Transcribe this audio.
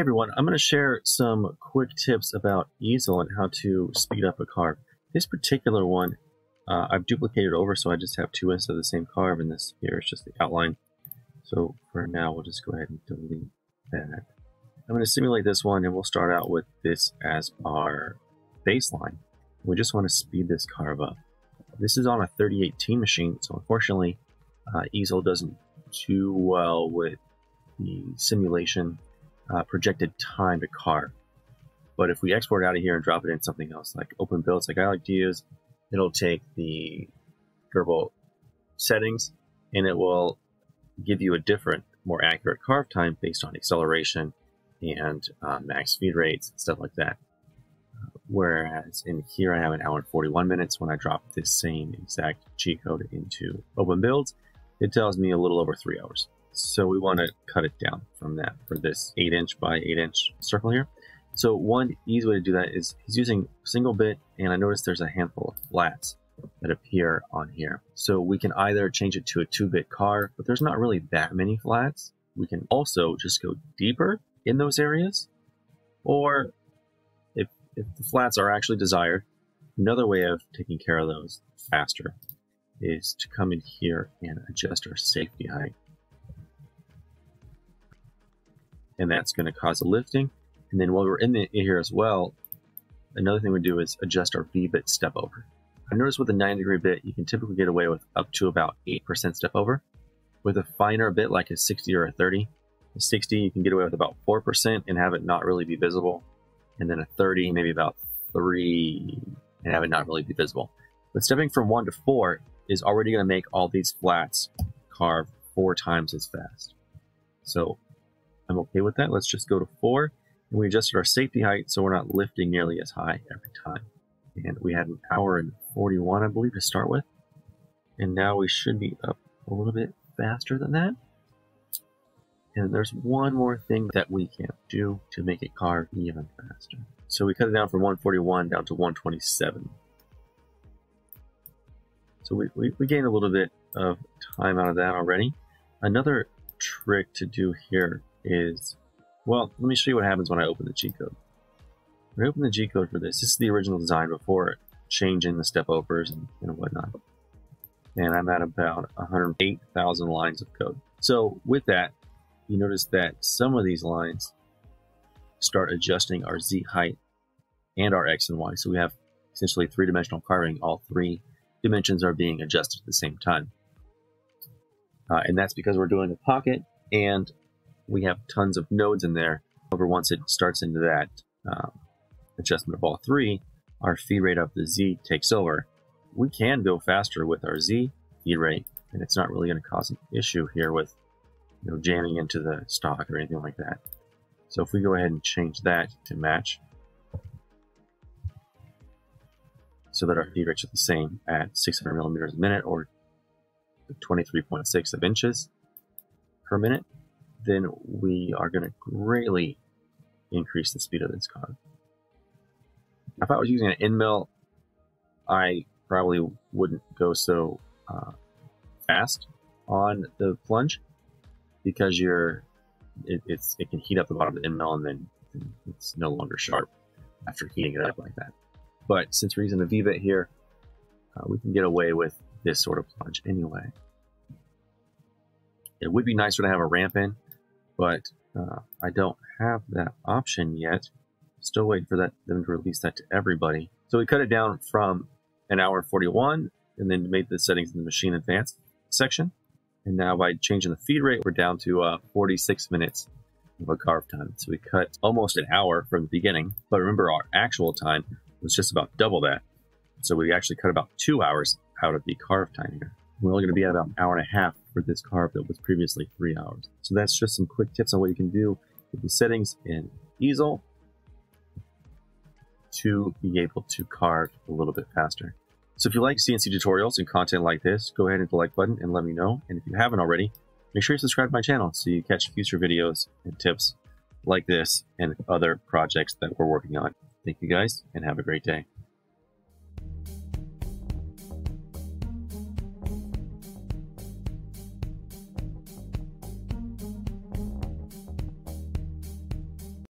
Hey everyone, I'm going to share some quick tips about easel and how to speed up a carve. This particular one, uh, I've duplicated over so I just have two instead of the same carve and this here is just the outline. So for now, we'll just go ahead and delete that. I'm going to simulate this one and we'll start out with this as our baseline. We just want to speed this carve up. This is on a 3018 machine, so unfortunately, uh, easel doesn't do well with the simulation uh, projected time to carve. But if we export out of here and drop it in something else like OpenBuilds like I like to use, it'll take the GRBL settings and it will give you a different, more accurate carve time based on acceleration and uh, max feed rates, stuff like that. whereas in here I have an hour and 41 minutes when I drop this same exact G code into OpenBuilds, it tells me a little over three hours. So we want to cut it down from that for this 8 inch by 8 inch circle here. So one easy way to do that is he's using single bit and I notice there's a handful of flats that appear on here. So we can either change it to a 2-bit car, but there's not really that many flats. We can also just go deeper in those areas, or if, if the flats are actually desired, another way of taking care of those faster is to come in here and adjust our safety height. and that's going to cause a lifting. And then while we're in, the, in here as well, another thing we do is adjust our V-bit step over. I noticed with a 90 degree bit, you can typically get away with up to about 8% step over. With a finer bit like a 60 or a 30, a 60 you can get away with about 4% and have it not really be visible. And then a 30, maybe about 3 and have it not really be visible. But stepping from 1 to 4 is already going to make all these flats carve four times as fast. So I'm okay with that. Let's just go to four. And we adjusted our safety height so we're not lifting nearly as high every time. And we had an hour and 41, I believe, to start with. And now we should be up a little bit faster than that. And there's one more thing that we can do to make it carve even faster. So we cut it down from 141 down to 127. So we, we, we gained a little bit of time out of that already. Another trick to do here is, well, let me show you what happens when I open the G code. When I open the G code for this, this is the original design before changing the step overs and, and whatnot. And I'm at about 108,000 lines of code. So with that, you notice that some of these lines start adjusting our Z height and our X and Y. So we have essentially three-dimensional carving. All three dimensions are being adjusted at the same time. Uh, and that's because we're doing a pocket and we have tons of nodes in there. However, once it starts into that um, adjustment of all three, our feed rate of the Z takes over. We can go faster with our Z feed rate, and it's not really going to cause an issue here with you know, jamming into the stock or anything like that. So if we go ahead and change that to match, so that our feed rates are the same at 600 millimeters a minute or 23.6 of inches per minute, then we are going to greatly increase the speed of this car. If I was using an end mill, I probably wouldn't go so uh, fast on the plunge because you're it, it's it can heat up the bottom of the end mill and then it's no longer sharp after heating it up like that. But since we're using a V-bit here, uh, we can get away with this sort of plunge anyway. It would be nicer to have a ramp in, but uh, I don't have that option yet. Still waiting for that them to release that to everybody. So we cut it down from an hour 41 and then made the settings in the machine advanced section. And now by changing the feed rate, we're down to uh, 46 minutes of a carve time. So we cut almost an hour from the beginning. But remember, our actual time was just about double that. So we actually cut about two hours out of the carve time here. We're only going to be at about an hour and a half for this carve that was previously three hours. So that's just some quick tips on what you can do with the settings in Easel to be able to carve a little bit faster. So if you like CNC tutorials and content like this, go ahead and hit the like button and let me know. And if you haven't already, make sure you subscribe to my channel so you catch future videos and tips like this and other projects that we're working on. Thank you guys and have a great day.